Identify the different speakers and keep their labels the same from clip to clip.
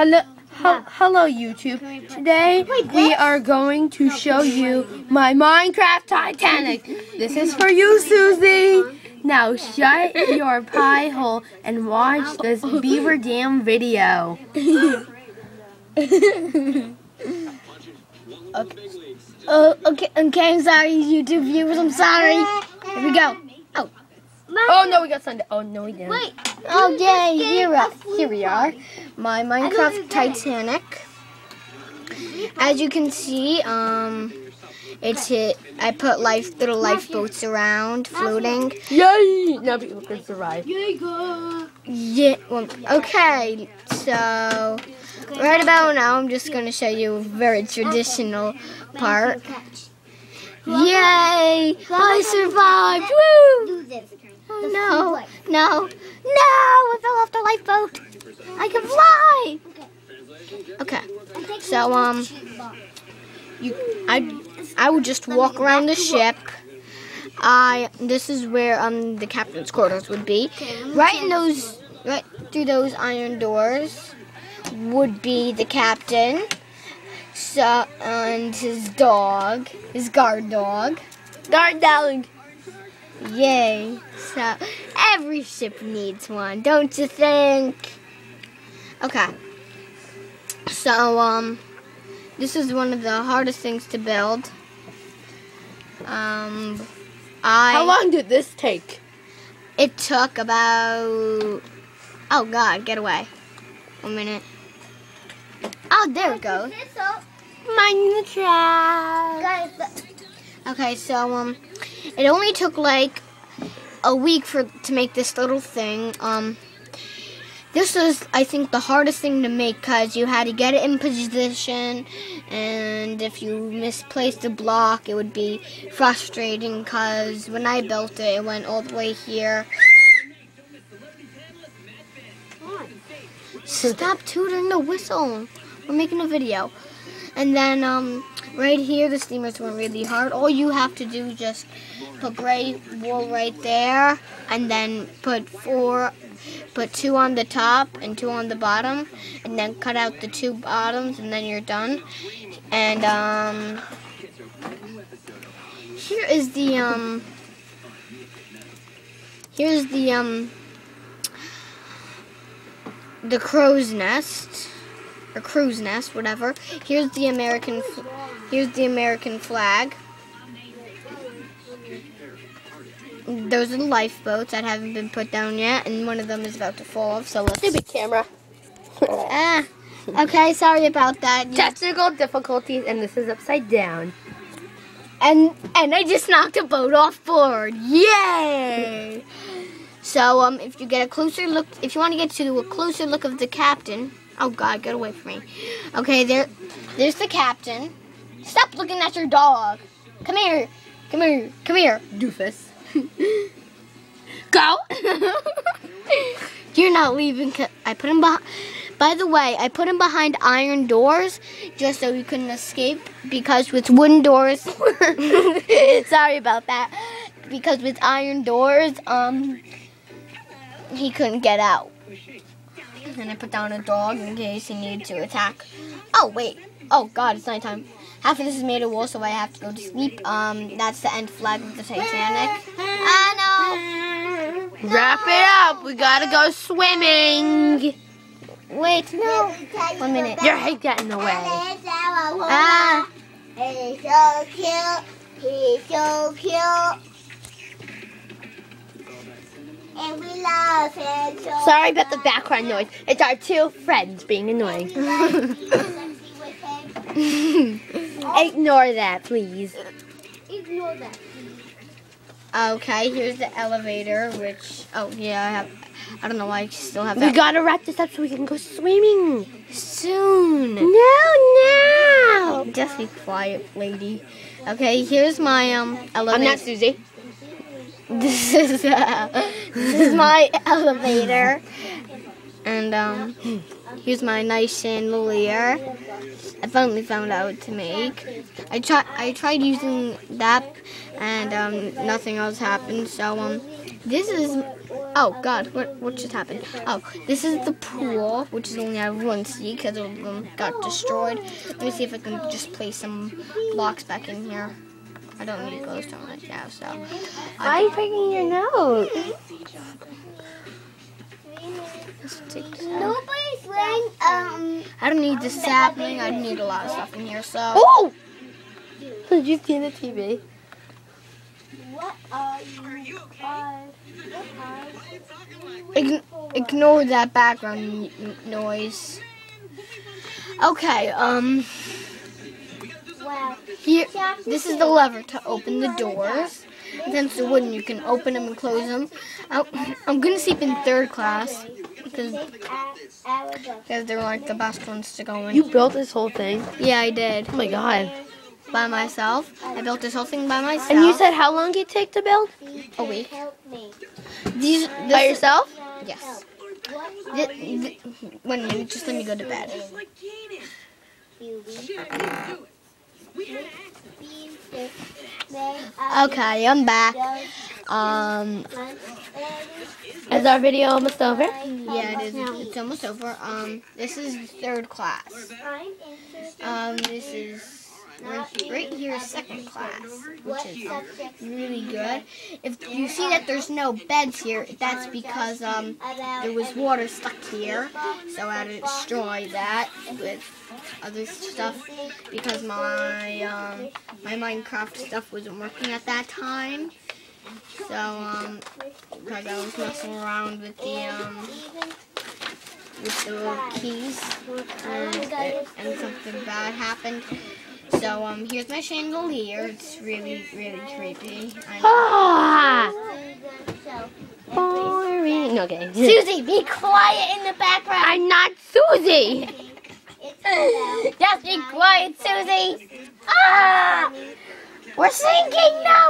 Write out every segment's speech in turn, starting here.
Speaker 1: Hello, he- hello YouTube. Today we are going to show you my Minecraft Titanic. This is for you, Susie. Now shut your pie hole and watch this Beaver Dam video.
Speaker 2: Oh, okay, okay, I'm sorry, YouTube viewers, I'm sorry. Here we go. Oh,
Speaker 1: Oh no, we got Sunday. Oh no, we didn't.
Speaker 3: Wait.
Speaker 2: oh yay, here, we- here we are. My Minecraft Titanic. As you can see, um, it's hit, I put life, little lifeboats around, floating.
Speaker 1: Yay! Now people can survive.
Speaker 2: Yeah, well, okay, so, right about now, I'm just going to show you a very traditional part. Yay! I survived! Woo! Oh, no, no, no! I fell off the lifeboat. I can fly. Okay, so um, you, I, I would just walk around the ship. I, this is where um the captain's quarters would be. Right in those, right through those iron doors, would be the captain. So and his dog, his guard dog.
Speaker 1: Guard down.
Speaker 2: Yay. So every ship needs one, don't you think? Okay. So um this is one of the hardest things to build. Um I
Speaker 1: How long did this take?
Speaker 2: it took about Oh god, get away. One minute. Oh there it goes. Minecraft.
Speaker 3: Guys,
Speaker 2: Okay, so um, it only took like a week for to make this little thing. Um, this was I think the hardest thing to make because you had to get it in position, and if you misplaced a block, it would be frustrating. Because when I built it, it went all the way here. Stop tooting the whistle. We're making a video. And then um, right here, the steamers weren't really hard. All you have to do is just put gray wool right there, and then put four, put two on the top and two on the bottom, and then cut out the two bottoms, and then you're done. And um, here is the um, here's the um, the crow's nest or crow's nest, whatever. Here's the American. Here's the American flag. Those are the lifeboats that haven't been put down yet, and one of them is about to fall off. So let's.
Speaker 1: Stupid camera.
Speaker 2: Ah, okay, sorry about that. You-
Speaker 1: Technical difficulties, and this is upside down.
Speaker 2: And and I just knocked a boat off board. Yay! So um, if you get a closer look, if you want to get to a closer look of the captain, oh God, get away from me. Okay, there, there's the captain. Stop looking at your dog. Come here, come here, come here.
Speaker 1: Doofus. Go.
Speaker 2: You're not leaving. I put him behind. By the way, I put him behind iron doors just so he couldn't escape. Because with wooden doors, sorry about that. Because with iron doors, um, he couldn't get out. And I put down a dog in case he needed to attack. Oh wait. Oh God, it's nighttime. Half of this is made of wool, so I have to go to sleep. Um, that's the end flag of the Titanic. I know.
Speaker 1: Wrap it up. We gotta go swimming.
Speaker 2: Wait, no. One minute.
Speaker 1: Your head got in the way.
Speaker 2: Ah.
Speaker 3: He's so cute. He's so cute. And we love him so
Speaker 1: Sorry about the background noise. It's our two friends being annoying. Ignore that, please.
Speaker 3: Ignore that.
Speaker 2: Okay, here's the elevator, which, oh yeah, I have, I don't know why I still have that.
Speaker 1: We gotta wrap this up so we can go swimming.
Speaker 2: Soon.
Speaker 1: No, no.
Speaker 2: Just be quiet, lady. Okay, here's my, um,
Speaker 1: I'm not Susie.
Speaker 2: This is uh, this is my elevator, and um, here's my nice chandelier. I finally found out what to make. I tried I tried using that, and um, nothing else happened. So um, This is oh god, what what just happened? Oh, this is the pool, which is only have one seat because of them got destroyed. Let me see if I can just place some blocks back in here. I don't need glowstone right now, so
Speaker 1: Why are you picking your nose?
Speaker 2: let's take this out.
Speaker 3: Nobody's wearing um.
Speaker 2: I don't need the sapling. I need a lot of stuff in here, so
Speaker 1: Oh! Did you see the TV?
Speaker 3: What are you? Uh, what are
Speaker 2: ign- ignore that background noise. Okay, um.
Speaker 3: Wow.
Speaker 2: Here, this is the lever to open the doors. Then it's the wooden. You can open them and close them. I, oh, I'm gonna sleep in third class because because they're like the best ones to go in.
Speaker 1: You built this whole thing?
Speaker 2: yeah, I did
Speaker 1: Oh my god.
Speaker 2: by myself. I built this whole thing by myself.
Speaker 1: And you said how long it take to build?
Speaker 2: a week.
Speaker 3: Help me.
Speaker 2: These
Speaker 1: By yourself?
Speaker 2: yes.
Speaker 3: What
Speaker 2: Th- th- wait a minute, just let me go to bed. Okay, I'm back. Um,
Speaker 1: Is our video almost over?
Speaker 2: yeah, it is. It's almost over. Um, this is third class. Um, this is right, right here is second class, which is really good. If you see that there's no beds here, that's because um there was water stuck here, so I had to destroy that with other stuff because my um my Minecraft stuff wasn't working at that time. So um because I was messing around with the um with the keys and, and something bad happened. So um here's my chandelier. It's really really creepy.
Speaker 1: Ah! Boring. Okay.
Speaker 2: Susie, be quiet in the background.
Speaker 1: I'm not Susie.
Speaker 2: Just be quiet, Susie. Ah! We're sinking now.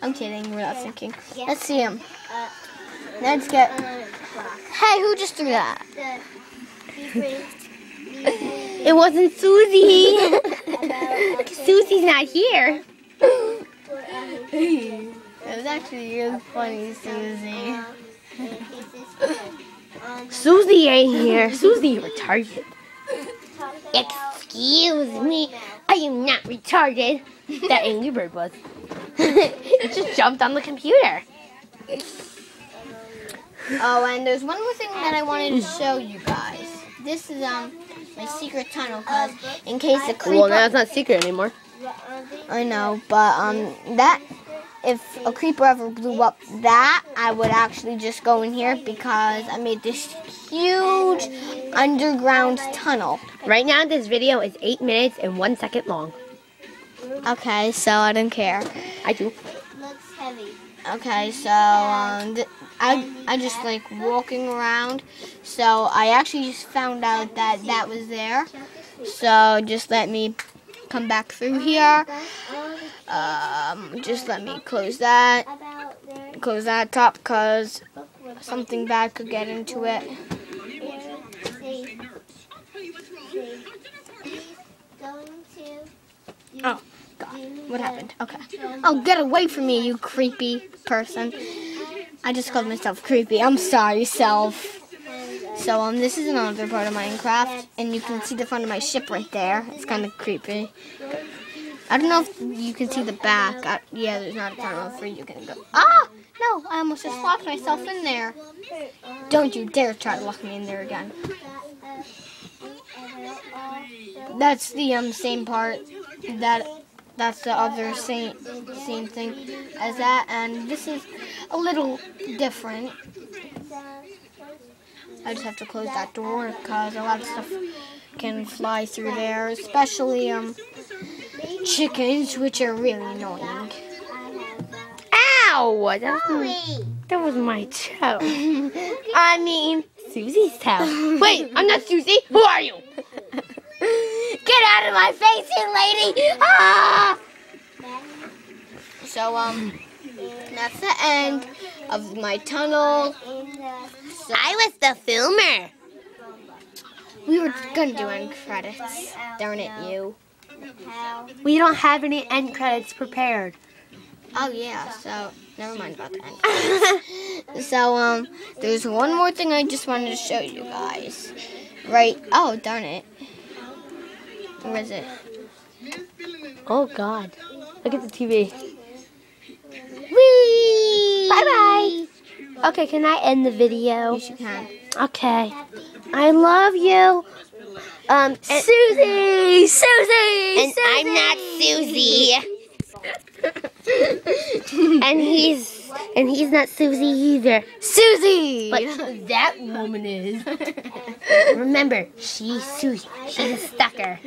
Speaker 2: I'm kidding. We're not sinking. Let's see him. Let's get. Hey, who just threw that?
Speaker 1: It wasn't Susie. Susie's not here.
Speaker 2: It was actually really funny, Susie.
Speaker 1: Susie ain't here. Susie retarded. Excuse me. I am not retarded. That Angry Bird was. it just jumped on the computer.
Speaker 2: Oh, and there's one more thing that I wanted to show you guys. This is um my secret tunnel, cause in case the creeper.
Speaker 1: Well, now it's not secret anymore.
Speaker 2: I know, but um, that if a creeper ever blew up that, I would actually just go in here because I made this huge underground tunnel.
Speaker 1: Right now, this video is 8 minutes and 1 second long.
Speaker 2: Okay, so I don't care.
Speaker 1: I do.
Speaker 3: Looks heavy.
Speaker 2: Okay, so um, th- I I just like walking around. So I actually just found out that that was there. So just let me come back through here. Um, just let me close that. Close that top, cause something bad could get into it.
Speaker 3: See. See. He's going to.
Speaker 2: Oh, God. What happened? Okay. Oh, get away from me, you creepy person. I just called myself creepy. I'm sorry, self. So, um, this is another part of Minecraft, and you can see the front of my ship right there. It's kind of creepy. I don't know if you can see the back. I, yeah, there's not a tunnel for you can go. Ah! No, I almost just locked myself in there. Don't you dare try to lock me in there again. That's the um same part that that's the other same same thing as that and this is a little different. I just have to close that door because a lot of stuff can fly through there, especially um chickens which are really annoying.
Speaker 1: Ow! That was, my, that was my toe. I mean, Susie's toe. Wait, I'm not Susie. Who are you?
Speaker 2: Get out of my face, you lady! Ah! So um that's the end of my tunnel.
Speaker 1: I was the filmer.
Speaker 2: We were gonna do end credits. Darn it, you.
Speaker 1: We don't have any end credits prepared.
Speaker 2: Oh yeah, so never mind about that. so um, there's one more thing I just wanted to show you guys. Right? Oh darn it! Where is it?
Speaker 1: Oh God. Look at the TV. Bye bye. Okay, can I end the video?
Speaker 2: Yes, you can.
Speaker 1: Okay. I love you. Um, Susie! Susie!
Speaker 2: And I'm not Susie.
Speaker 1: and he's and he's not Susie either.
Speaker 2: Susie.
Speaker 1: But that woman is. Remember, she's Susie. She's a stalker.